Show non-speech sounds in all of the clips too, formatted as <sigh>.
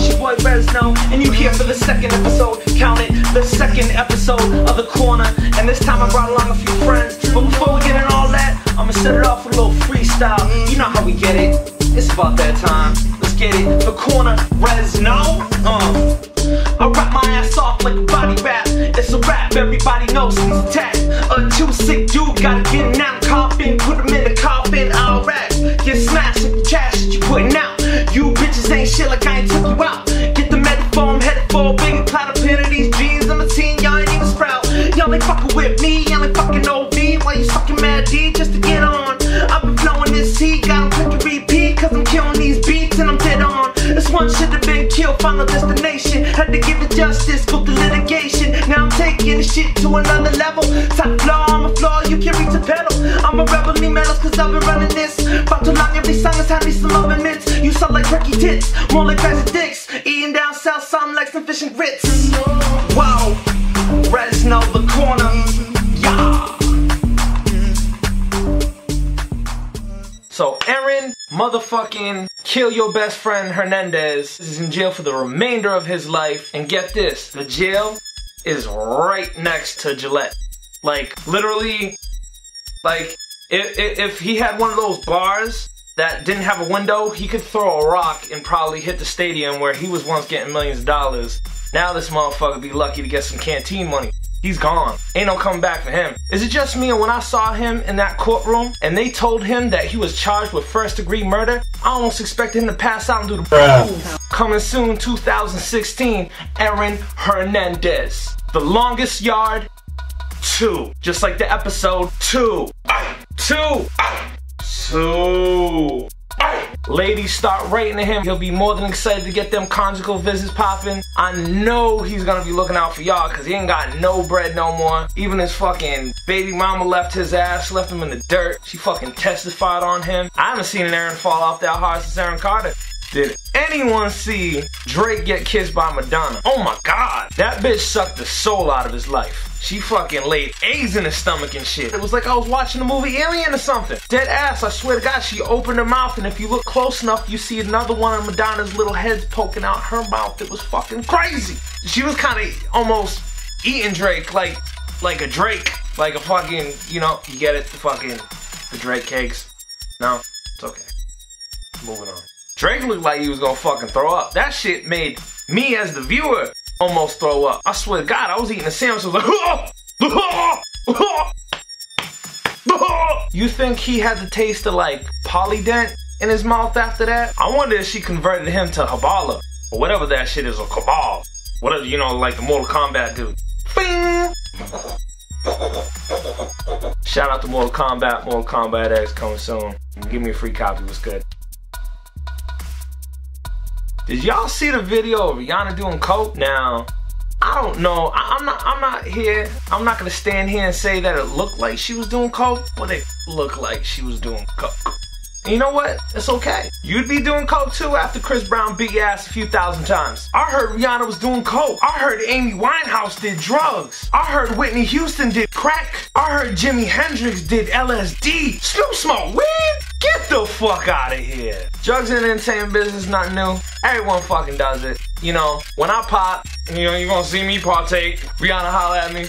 it's your boy Rezno, and you here for the second episode. Count it, the second episode of The Corner. And this time I brought along a few friends. But before we get in all that, I'ma set it off with a little freestyle. You know how we get it. It's about that time. Let's get it. The Corner, Rezno. Uh. I rap my ass off like a body rap. It's a rap, everybody knows it's attack. A too sick dude, gotta get another level. Top floor, I'm a floor, you can reach the pedal. I'm a rebel, medals, cause I've been running this. About to long every song hand some. You sound like tits, more like crazy dicks. Eating down south, like some fish and grits. Wow, the corner. So Aaron motherfucking kill your best friend Hernandez is in jail for the remainder of his life. And get this, the jail is right next to Gillette. Like literally, like if, if, if he had one of those bars that didn't have a window, he could throw a rock and probably hit the stadium where he was once getting millions of dollars. Now this motherfucker be lucky to get some canteen money. He's gone. Ain't no coming back for him. Is it just me or when I saw him in that courtroom and they told him that he was charged with first degree murder, I almost expected him to pass out and do the Bruh. Coming soon 2016, Aaron Hernandez. The longest yard, two. Just like the episode, two. Two. Two. Ladies start rating him. He'll be more than excited to get them conjugal visits popping. I know he's gonna be looking out for y'all because he ain't got no bread no more. Even his fucking baby mama left his ass, left him in the dirt. She fucking testified on him. I haven't seen an Aaron fall off that hard since Aaron Carter. Did anyone see Drake get kissed by Madonna? Oh my god. That bitch sucked the soul out of his life. She fucking laid eggs in his stomach and shit. It was like I was watching the movie Alien or something. Dead ass, I swear to God, she opened her mouth and if you look close enough, you see another one of Madonna's little heads poking out her mouth. It was fucking crazy. She was kind of almost eating Drake like, like a Drake. Like a fucking, you know, you get it, the fucking, the Drake cakes. No, it's okay. Moving on. Drake looked like he was gonna fucking throw up. That shit made me as the viewer almost throw up. I swear to God, I was eating a sandwich. I was like, <laughs> you think he had the taste of like Polident in his mouth after that? I wonder if she converted him to Habala or whatever that shit is, or Cabal. Whatever, you know, like the Mortal Kombat dude. Bing! Shout out to Mortal Kombat, Mortal Kombat X coming soon. Give me a free copy, what's good? Did y'all see the video of Rihanna doing coke? Now, I don't know. I, am not. I'm not here. I'm not gonna stand here and say that it looked like she was doing coke, but it looked like she was doing coke. And you know what? It's okay. You'd be doing coke too after Chris Brown beat your ass a few thousand times. I heard Rihanna was doing coke. I heard Amy Winehouse did drugs. I heard Whitney Houston did crack. I heard Jimi Hendrix did LSD. Snoop smoke weed? Get the fuck out of here. Drugs in the entertainment business not new. Everyone fucking does it. You know, when I pop, you know, you're gonna see me partake. Rihanna holla at me.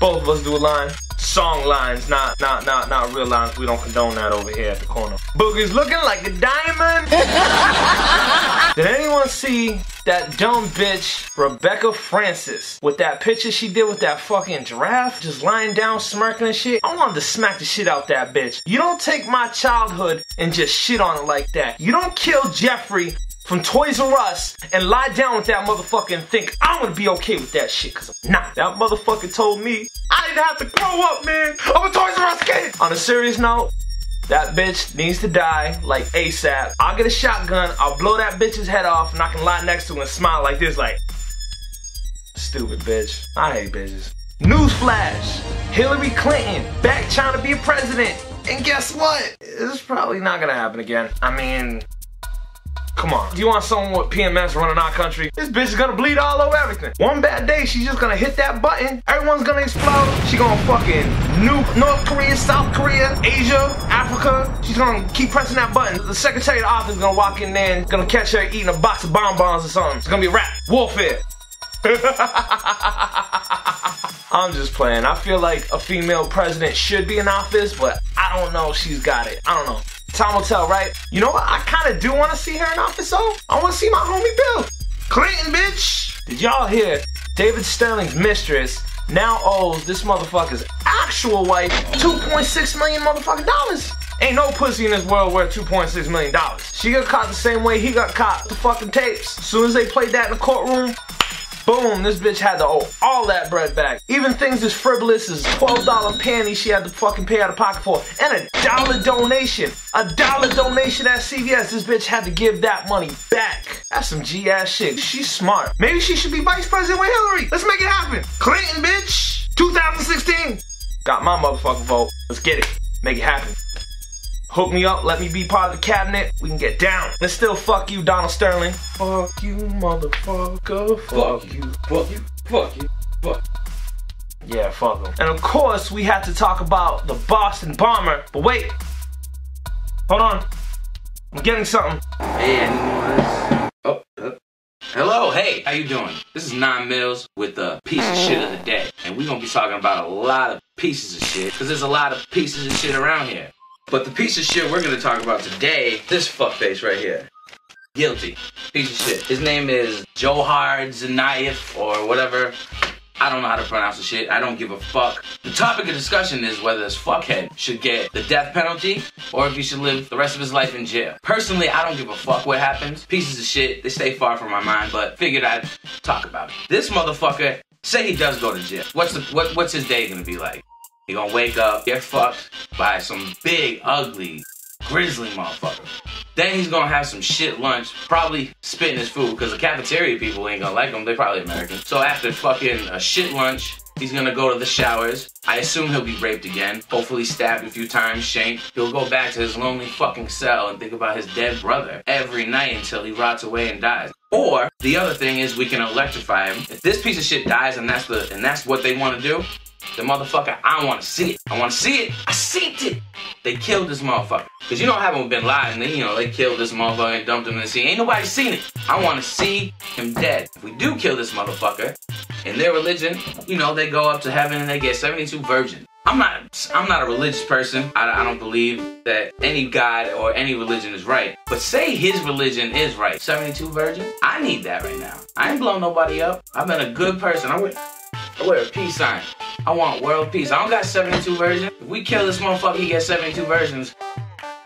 Both of us do a line. Song lines, not not not not real lines. We don't condone that over here at the corner. Boogie's looking like a diamond. <laughs> Did anyone see that dumb bitch Rebecca Francis with that picture she did with that fucking giraffe just lying down smirking and shit? I wanted to smack the shit out that bitch. You don't take my childhood and just shit on it like that. You don't kill Geoffrey from Toys R Us and lie down with that motherfucker and think I'm gonna be okay with that shit, cause I'm not. That motherfucker told me I didn't have to grow up, man. I'm a Toys R Us kid. On a serious note, that bitch needs to die like ASAP. I'll get a shotgun, I'll blow that bitch's head off, and I can lie next to her and smile like this, like, stupid bitch. I hate bitches. Newsflash, Hillary Clinton back trying to be a president. And guess what? This is probably not gonna happen again. I mean, Come on. Do you want someone with PMS running our country? This bitch is gonna bleed all over everything. One bad day, she's just gonna hit that button. Everyone's gonna explode. She gonna fucking nuke North Korea, South Korea, Asia, Africa. She's gonna keep pressing that button. The secretary of the office is gonna walk in there and gonna catch her eating a box of bonbons or something. It's gonna be a rap. Warfare. <laughs> I'm just playing. I feel like a female president should be in office, but I don't know if she's got it. I don't know. Time will tell, right? You know what? I kind of do want to see her in office, though. I want to see my homie Bill. Clinton, bitch! Did y'all hear? David Sterling's mistress now owes this motherfucker's actual wife 2.6 million motherfucking dollars. Ain't no pussy in this world worth 2.6 million dollars. She got caught the same way he got caught. The fucking tapes. As soon as they played that in the courtroom, Boom, this bitch had to owe all that bread back. Even things as frivolous as $12 panties she had to fucking pay out of pocket for. And a dollar donation. A dollar donation at CVS. This bitch had to give that money back. That's some G ass shit. She's smart. Maybe she should be vice president with Hillary. Let's make it happen. Clinton, bitch. 2016. Got my motherfucking vote. Let's get it. Make it happen. Hook me up, let me be part of the cabinet. We can get down. And still fuck you, Donald Sterling. Fuck you, motherfucker. Fuck, fuck you. Fuck you. Fuck you. Fuck. Yeah, fuck him. And of course, we had to talk about the Boston bomber. But wait. Hold on. I'm getting something. Hey, anyone? Oh, uh. Hello, hey, how you doing? This is Nine Millz with the piece of shit of the day. And we're gonna be talking about a lot of pieces of shit, because there's a lot of pieces of shit around here. But the piece of shit we're gonna talk about today, this fuckface right here. Guilty. Piece of shit. His name is Johar Tsarnaev or whatever. I don't know how to pronounce the shit. I don't give a fuck. The topic of discussion is whether this fuckhead should get the death penalty or if he should live the rest of his life in jail. Personally, I don't give a fuck what happens. Pieces of shit, they stay far from my mind, but figured I'd talk about it. This motherfucker, say he does go to jail. What's the what, what's his day gonna be like? He gonna wake up, get fucked by some big, ugly, grizzly motherfucker. Then he's gonna have some shit lunch, probably spitting his food, because the cafeteria people ain't gonna like him, they probably American. So after fucking a shit lunch, he's gonna go to the showers. I assume he'll be raped again, hopefully stabbed a few times, shanked. He'll go back to his lonely fucking cell and think about his dead brother every night until he rots away and dies. Or the other thing is we can electrify him. If this piece of shit dies and that's the and that's what they want to do, the motherfucker, I want to see it. I want to see it. I seen it. They killed this motherfucker. Cause you know how with Bin Laden, they, you know, they killed this motherfucker and dumped him in the sea. Ain't nobody seen it. I want to see him dead. If we do kill this motherfucker, in their religion, you know, they go up to heaven and they get 72 virgins. I'm not I'm not a religious person. I, I, don't believe that any God or any religion is right. But say his religion is right. 72 virgins? I need that right now. I ain't blown nobody up. I've been a good person. I wear, I wear a peace sign. I want world peace. I don't got 72 versions. If we kill this motherfucker, he gets 72 versions.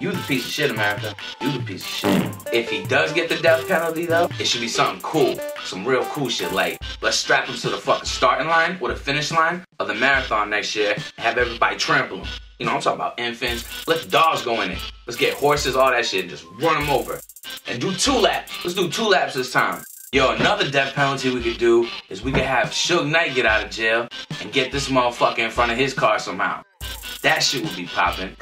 You the piece of shit, America. You the piece of shit. If he does get the death penalty, though, it should be something cool. Some real cool shit. Like, let's strap him to the fucking starting line or the finish line of the marathon next year and have everybody trample him. You know, I'm talking about infants. Let the dogs go in it. Let's get horses, all that shit, and just run them over. And do two laps. Let's do two laps this time. Yo, another death penalty we could do is we could have Suge Knight get out of jail and get this motherfucker in front of his car somehow. That shit would be popping.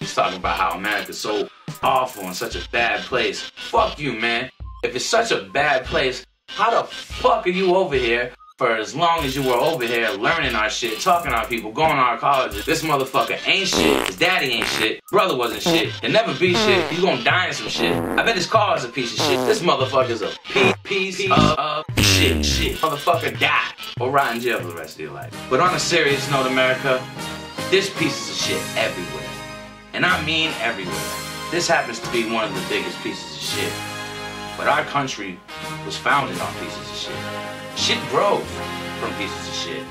He's talking about how America's so awful and such a bad place. Fuck you, man. If it's such a bad place, how the fuck are you over here for as long as you were over here learning our shit, talking to our people, going to our colleges. This motherfucker ain't shit. His daddy ain't shit. Brother wasn't shit. He'll never be shit. He's gonna die in some shit. I bet his car is a piece of shit. This motherfucker's a piece, piece of, of shit, shit. Motherfucker die or rot in jail for the rest of your life. But on a serious note, America, there's pieces of shit everywhere. And I mean everywhere. This happens to be one of the biggest pieces of shit. But our country was founded on pieces of shit. Shit grows from pieces of shit.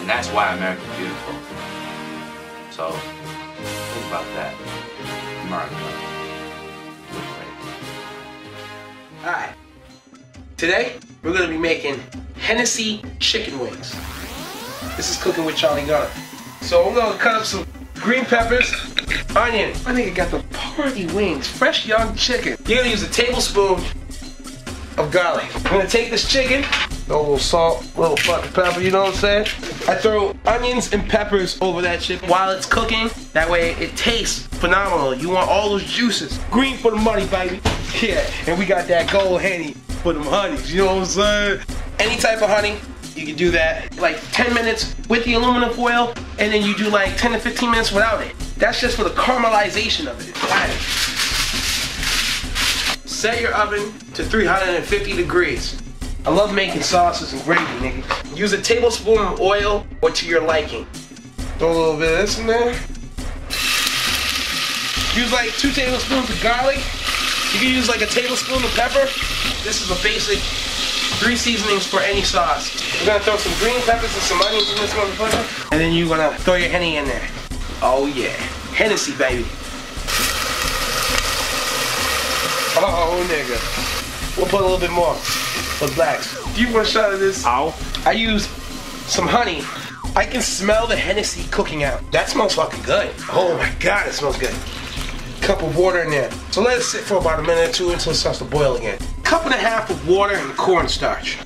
And that's why America's beautiful. So, think about that. America. Alright. Today, we're gonna be making Hennessy chicken wings. This is cooking with Charlie Gunna. So I'm gonna cut up some green peppers, onion. I think I got the party wings, fresh young chicken. You're gonna use a tablespoon of garlic. I'm gonna take this chicken, throw a little salt, a little fucking pepper, you know what I'm saying? I throw onions and peppers over that chicken while it's cooking. That way it tastes phenomenal. You want all those juices. Green for the money, baby. Yeah, and we got that gold honey for them honeys, you know what I'm saying? Any type of honey, you can do that like 10 minutes with the aluminum foil, and then you do like 10 to 15 minutes without it. That's just for the caramelization of it. Set your oven to 350 degrees. I love making sauces and gravy, nigga. Use a tablespoon of oil or to your liking. Throw a little bit of this in there. Use like two tablespoons of garlic. You can use like a tablespoon of pepper. This is a basic three seasonings for any sauce. We're gonna throw some green peppers and some onions in this motherfucker. And then you're gonna throw your Henny in there. Oh yeah. Hennessy, baby. Oh, nigga. We'll put a little bit more for blacks. Do you want a shot of this? Ow. I use some honey. I can smell the Hennessy cooking out. That smells fucking good. Oh my god, it smells good. Cup of water in there. So let it sit for about a minute or two until it starts to boil again. Cup and a half of water and cornstarch.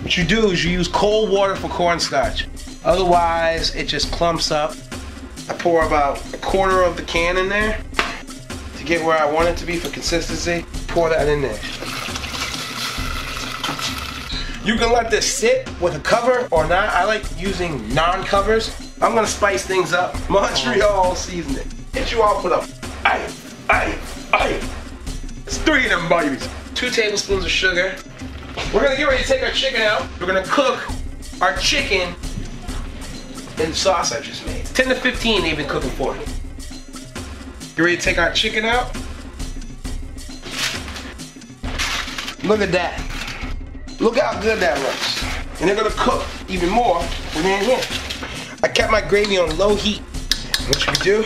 What you do is you use cold water for cornstarch. Otherwise, it just clumps up. I pour about a quarter of the can in there to get where I want it to be for consistency. Pour that in there. You can let this sit with a cover or not. I like using non-covers. I'm gonna spice things up. <laughs> Montreal seasoning. Hit you off with a aye, aye, aye. It's three of them babies. Two tablespoons of sugar. We're gonna get ready to take our chicken out. We're gonna cook our chicken in sauce I just made. 10 to 15 they've been cooking for. You ready to take our chicken out? Look at that. Look how good that looks. And they're gonna cook even more when they're in here. I kept my gravy on low heat. What you can do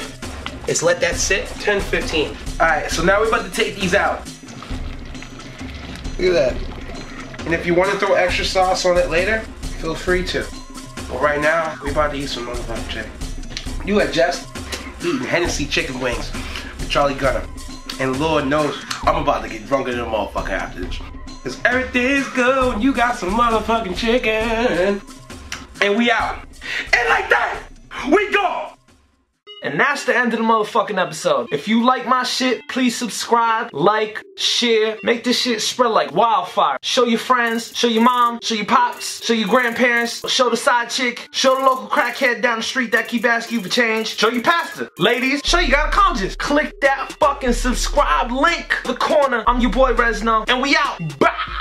is let that sit 10, 15. All right, so now we're about to take these out. Look at that. And if you want to throw extra sauce on it later, feel free to. But right now, we're about to eat some motherfucking chicken. You had just eating Hennessy chicken wings with Charlie Gunna. And Lord knows, I'm about to get drunk in the motherfucker after this. Cause everything's good when you got some motherfucking chicken. And we out. And like that, we go. And that's the end of the motherfucking episode. If you like my shit, please subscribe, like, share, make this shit spread like wildfire. Show your friends, show your mom, show your pops, show your grandparents, show the side chick, show the local crackhead down the street that keep asking you for change, show your pastor. Ladies, show you got a conscience. Click that fucking subscribe link, the corner. I'm your boy Rezno, and we out. Bye!